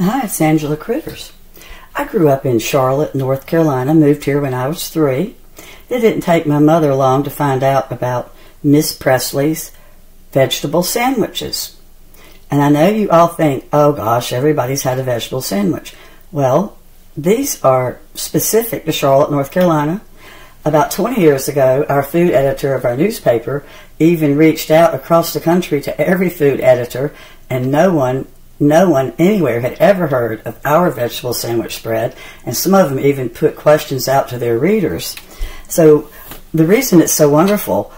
Hi, it's Angela Critters. I grew up in Charlotte, North Carolina, moved here when I was three. It didn't take my mother long to find out about Miss Presley's vegetable sandwiches. And I know you all think, oh gosh, everybody's had a vegetable sandwich. Well, these are specific to Charlotte, North Carolina. About 20 years ago, our food editor of our newspaper even reached out across the country to every food editor, and no one no one anywhere had ever heard of our vegetable sandwich spread, and some of them even put questions out to their readers. So, the reason it's so wonderful,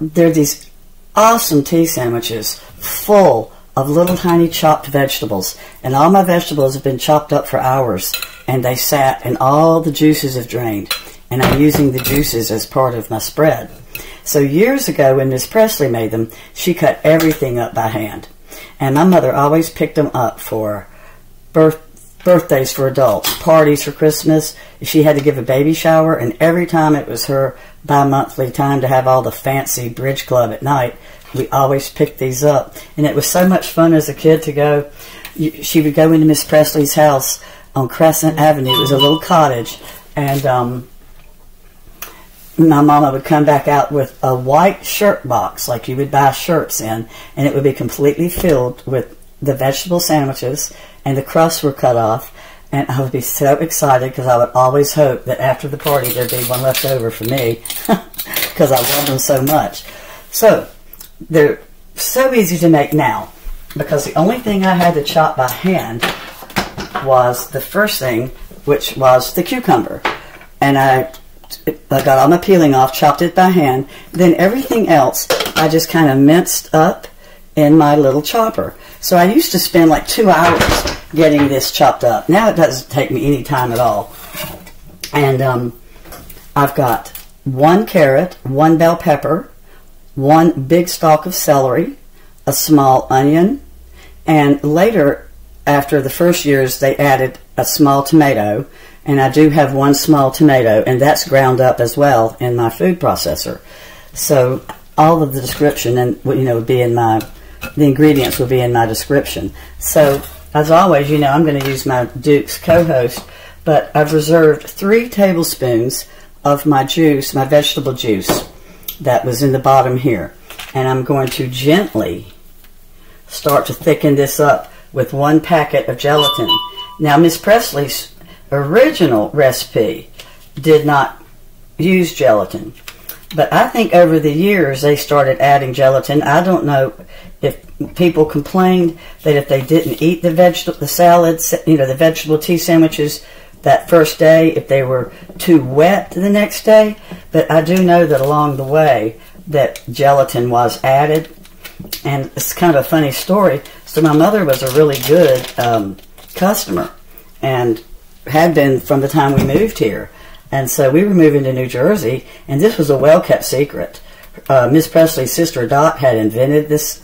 they're these awesome tea sandwiches full of little tiny chopped vegetables. And all my vegetables have been chopped up for hours, and they sat, and all the juices have drained. And I'm using the juices as part of my spread. So, years ago, when Miss Presley made them, she cut everything up by hand. And my mother always picked them up for birth, birthdays for adults, parties for Christmas. She had to give a baby shower, and every time it was her bi-monthly time to have all the fancy bridge club at night, we always picked these up. And it was so much fun as a kid to go. She would go into Miss Presley's house on Crescent Avenue. It was a little cottage, and um, my mama would come back out with a white shirt box like you would buy shirts in, and it would be completely filled with the vegetable sandwiches, and the crusts were cut off. And I would be so excited because I would always hope that after the party there'd be one left over for me because I love them so much. So they're so easy to make now because the only thing I had to chop by hand was the first thing, which was the cucumber. And I I got all my peeling off, chopped it by hand. Then everything else I just kind of minced up in my little chopper. So I used to spend like two hours getting this chopped up. Now it doesn't take me any time at all. And um, I've got one carrot, one bell pepper, one big stalk of celery, a small onion, and later, after the first years, they added a small tomato, and I do have one small tomato, and that's ground up as well in my food processor. So all of the description and you know would be in my the ingredients will be in my description. So as always, you know I'm going to use my Duke's co-host, but I've reserved three tablespoons of my juice, my vegetable juice that was in the bottom here, and I'm going to gently start to thicken this up with one packet of gelatin. Now Miss Presley's original recipe did not use gelatin. But I think over the years they started adding gelatin. I don't know if people complained that if they didn't eat the vegetable, the salads, you know, the vegetable tea sandwiches that first day, if they were too wet the next day. But I do know that along the way that gelatin was added. And it's kind of a funny story. So my mother was a really good um, customer. And had been from the time we moved here. And so we were moving to New Jersey, and this was a well kept secret. Uh, Miss Presley's sister Dot had invented this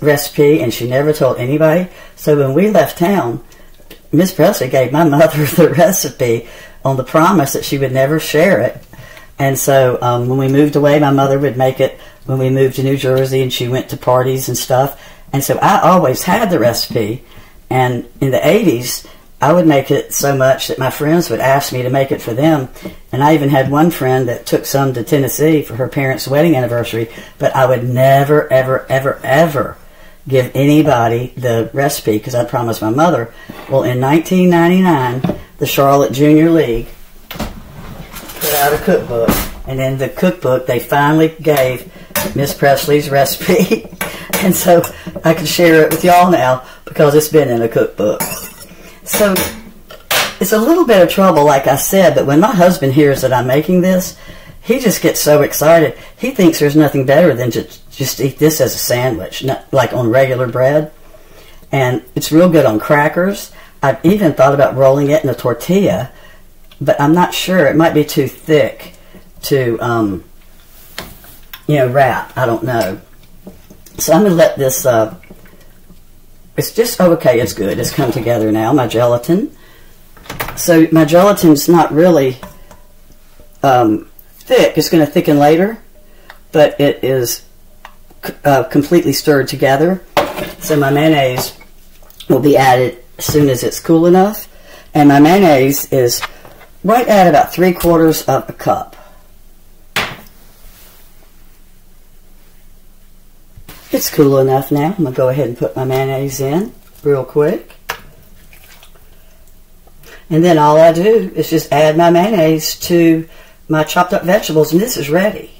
recipe, and she never told anybody. So when we left town, Miss Presley gave my mother the recipe on the promise that she would never share it. And so um, when we moved away, my mother would make it when we moved to New Jersey, and she went to parties and stuff. And so I always had the recipe. And in the 80s, I would make it so much that my friends would ask me to make it for them. And I even had one friend that took some to Tennessee for her parents' wedding anniversary, but I would never, ever, ever, ever give anybody the recipe because I promised my mother. Well, in 1999, the Charlotte Junior League put out a cookbook, and in the cookbook, they finally gave Miss Presley's recipe. and so I can share it with y'all now because it's been in a cookbook. So it's a little bit of trouble, like I said, but when my husband hears that I'm making this, he just gets so excited. He thinks there's nothing better than to just eat this as a sandwich, not like on regular bread. And it's real good on crackers. I've even thought about rolling it in a tortilla, but I'm not sure. It might be too thick to, um, you know, wrap. I don't know. So I'm going to let this uh, it's just, oh, okay, it's good. It's come together now, my gelatin. So my gelatin's not really um, thick. It's going to thicken later, but it is uh, completely stirred together. So my mayonnaise will be added as soon as it's cool enough. And my mayonnaise is right at about three quarters of a cup. It's cool enough now. I'm going to go ahead and put my mayonnaise in real quick. And then all I do is just add my mayonnaise to my chopped up vegetables and this is ready.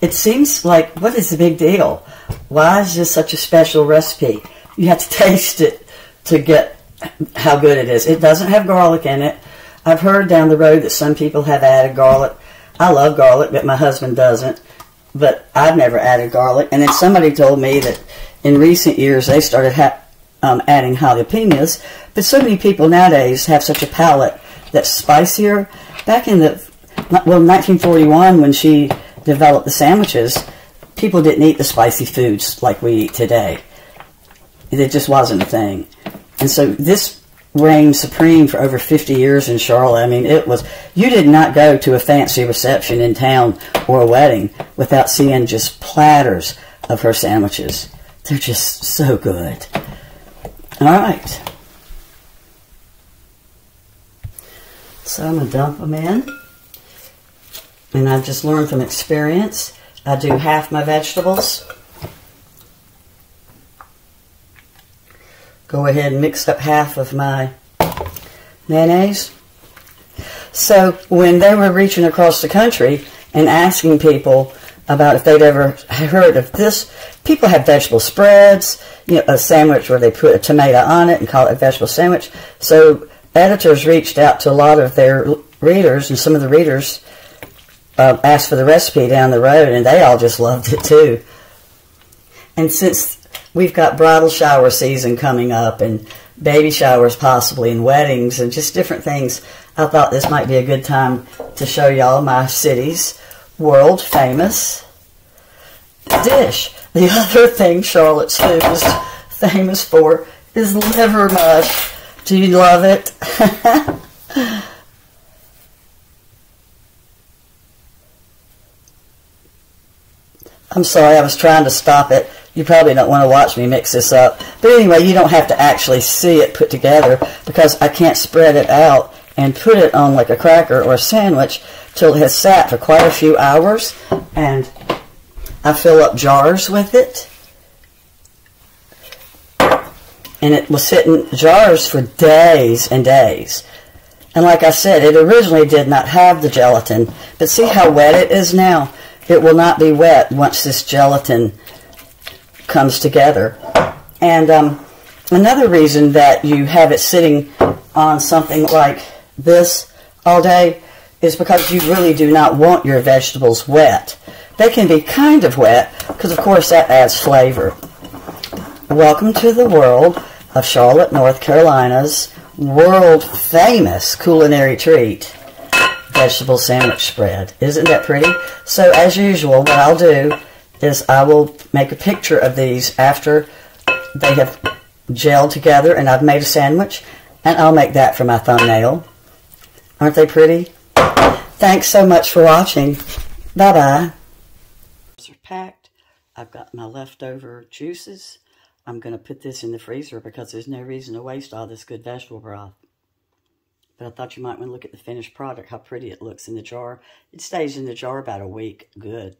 It seems like, what is the big deal? Why is this such a special recipe? You have to taste it to get how good it is. It doesn't have garlic in it. I've heard down the road that some people have added garlic. I love garlic, but my husband doesn't. But I've never added garlic. And then somebody told me that in recent years they started um, adding jalapenos. But so many people nowadays have such a palate that's spicier. Back in the well, 1941, when she developed the sandwiches, people didn't eat the spicy foods like we eat today. It just wasn't a thing. And so this reigned supreme for over 50 years in Charlotte. I mean, it was, you did not go to a fancy reception in town or a wedding without seeing just platters of her sandwiches. They're just so good. All right. So I'm going to dump them in. And I've just learned from experience. I do half my vegetables. Go ahead and mix up half of my mayonnaise. So when they were reaching across the country and asking people about if they'd ever heard of this, people have vegetable spreads, you know, a sandwich where they put a tomato on it and call it a vegetable sandwich. So editors reached out to a lot of their readers, and some of the readers uh, asked for the recipe down the road, and they all just loved it too. And since we've got bridal shower season coming up and baby showers possibly and weddings and just different things, I thought this might be a good time to show y'all my city's world famous dish. The other thing Charlotte's food is famous for is liver mush. Do you love it? I'm sorry, I was trying to stop it. You probably don't want to watch me mix this up. But anyway, you don't have to actually see it put together because I can't spread it out and put it on like a cracker or a sandwich till it has sat for quite a few hours. And I fill up jars with it. And it will sit in jars for days and days. And like I said, it originally did not have the gelatin. But see how wet it is now? It will not be wet once this gelatin comes together. And um, another reason that you have it sitting on something like this all day is because you really do not want your vegetables wet. They can be kind of wet because, of course, that adds flavor. Welcome to the world of Charlotte, North Carolina's world famous culinary treat vegetable sandwich spread. Isn't that pretty? So as usual, what I'll do is I will make a picture of these after they have gelled together and I've made a sandwich and I'll make that for my thumbnail. Aren't they pretty? Thanks so much for watching. Bye-bye. Are packed. I've got my leftover juices. I'm going to put this in the freezer because there's no reason to waste all this good vegetable broth. But I thought you might want to look at the finished product, how pretty it looks in the jar. It stays in the jar about a week. Good.